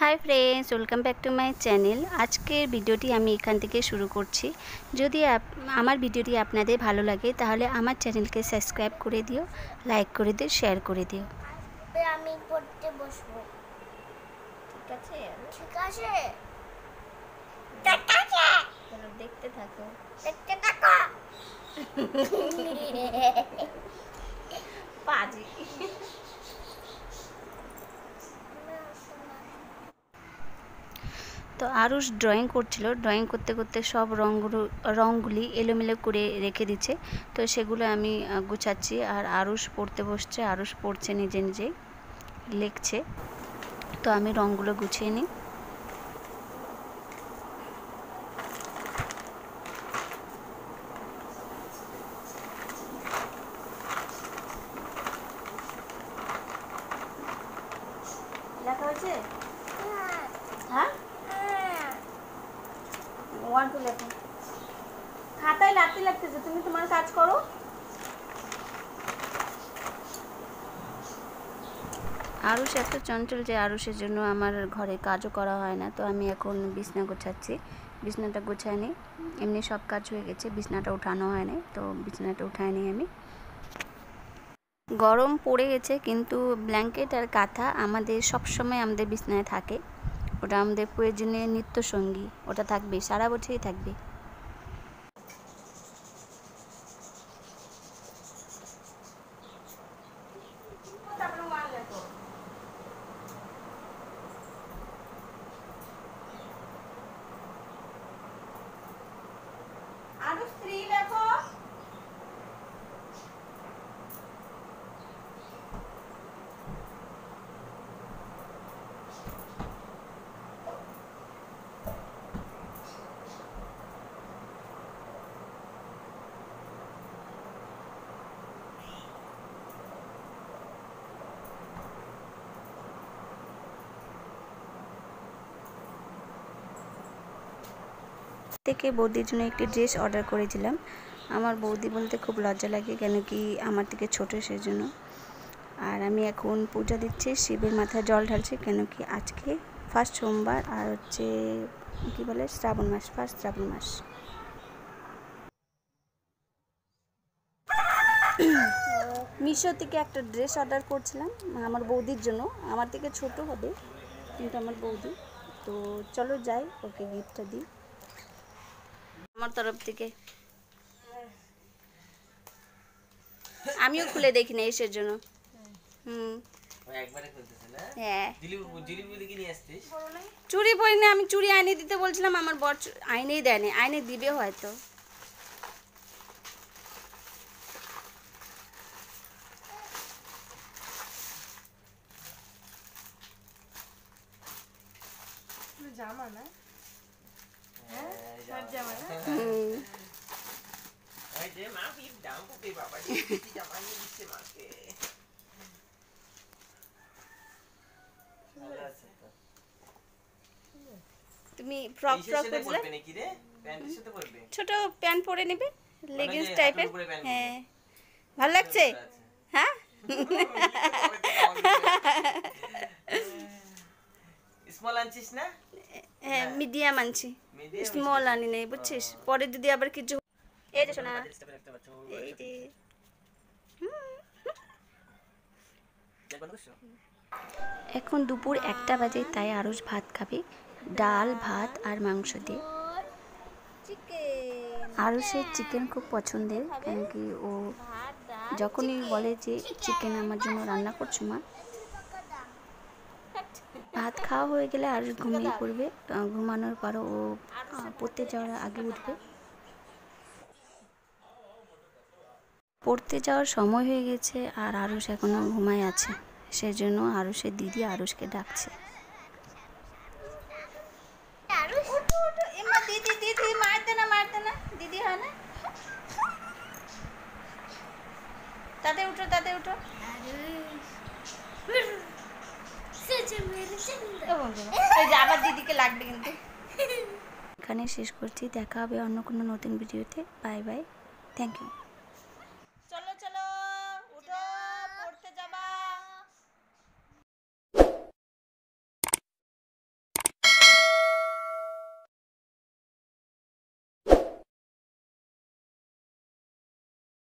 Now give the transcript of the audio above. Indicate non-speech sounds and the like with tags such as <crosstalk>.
Hi friends welcome back to my channel আজকের ভিডিওটি আমি এখান থেকে শুরু করছি। যদি আমার ভিডিওটি আপনাদের ভালো লাগে তাহলে আমার চ্যানেলকে সাবস্ক্রাইব করে দিও লাইক করে দিও শেয়ার করে দিও। আমি পড়তে বসবো। ঠিক আছে? ঠিক আছে। দেখতে থাকো। দেখতে থাকো। <laughs> পাজি। তো আরুষ ড্রয়িং করছিল। ড্রয়িং করতে করতে সব রঙগুলো রঙগুলি এলোমেলো করে রেখে দিচ্ছে। তো সেগুলো আমি গুছাচ্ছি আর আরুষ পড়তে বসছে। আরুষ পড়ছে নিজে নিজেই লিখছে। তো আমি রঙগুলো গুছিয়ে নিই। লেখা হয়েছে? হ্যাঁ? ওয়ান টু লেখো। খাতায় লাগতে লাগতেছে তুমি তোমার কাজ করো। আরুষ এত চঞ্চল যে আরুষের জন্য আমার ঘরে কাজও করা হয় না, তো আমি এখন বিছনা গোছাচ্ছি। বিছনাটা গোছায় নিই এমনি সব কাজ হয়ে গেছে, বিছনাটা উঠানো হয় না তো বিছনাটা উঠায় নিই আমি। গরম পড়ে গেছে, কিন্তু ব্ল্যাঙ্কেট আর কাঁথা আমাদের সবসময় আমাদের বিছনায় থাকে। ওটা আমাদের প্রয়োজনীয় নিত্য সঙ্গী ওটা থাকবে সারা বছরই থাকবে আরও স্ত্রী লেখো থেকে বৌদির জন্য একটি ড্রেস অর্ডার করেছিলাম। আমার বৌদি বলতে খুব লজ্জা লাগে কেন কি আমার থেকে ছোট সেজন্য। আর আমি এখন পূজা দিচ্ছি, শিবের মাথায় জল ঢালছি কেন কি আজকে ফার্স্ট সোমবার আর হচ্ছে কি বলে শ্রাবণ মাস ফার্স্ট শ্রাবণ মাস। মিশো থেকে একটা ড্রেস অর্ডার করছিলাম আমার বৌদির জন্য। আমার থেকে ছোট হবে কিন্তু আমার বৌদি। তো চলো যাই, ওকে গিফটটা দিই। আমার তরফ থেকে। আমিও খুলে দেখি না এসের জন্য। হুম। হ্যাঁ। চুরি পরি না আমি চুরি আইনে দিতে বলছিলাম আমার বর আইনেই দেয়নি আইনে দিবে হয়তো। জামা না? তুমি ফ্রক ফ্রক পরবে ছোট প্যান্ট পরে নেবে? লেগিংস টাইপের উপরে প্যান্ট হ্যাঁ। ভালো লাগছে? হ্যাঁ স্মল <laughs> <laughs> আনছিস না? হ্যাঁ মিডিয়াম আনছি। স্মল আনি নেই বুঝছিস? পরে যদি আবার কিছু এই যে শোনা। এই যে। এখন দুপুর একটা বাজে তাই আরস ভাত খাবে। ডাল ভাত আর মাংস দিয়ে। আরসের চিকেন খুব পছন্দের কেন কি ও যখনই বলে যে চিকেন আমার জন্য রান্না করছ মা ভাত খাওয়া হয়ে গেলে আরস ঘুমিয়ে পড়বে। ঘুমানোর পরও ও পড়তে যাওয়ার আগে উঠবে। পড়তে যাওয়ার সময় হয়ে গেছে আর আরুষ এখনও ঘুমায় আছে। সেজন্য আরুষের দিদি আরুষকে ডাকছে। তাতে উঠো তাতে উঠো। এই যে আবার দিদিকে লাগবে কিন্তু এখানে শেষ করছি। দেখা হবে অন্য কোনো নতুন ভিডিওতে বাই বাই থ্যাংক ইউ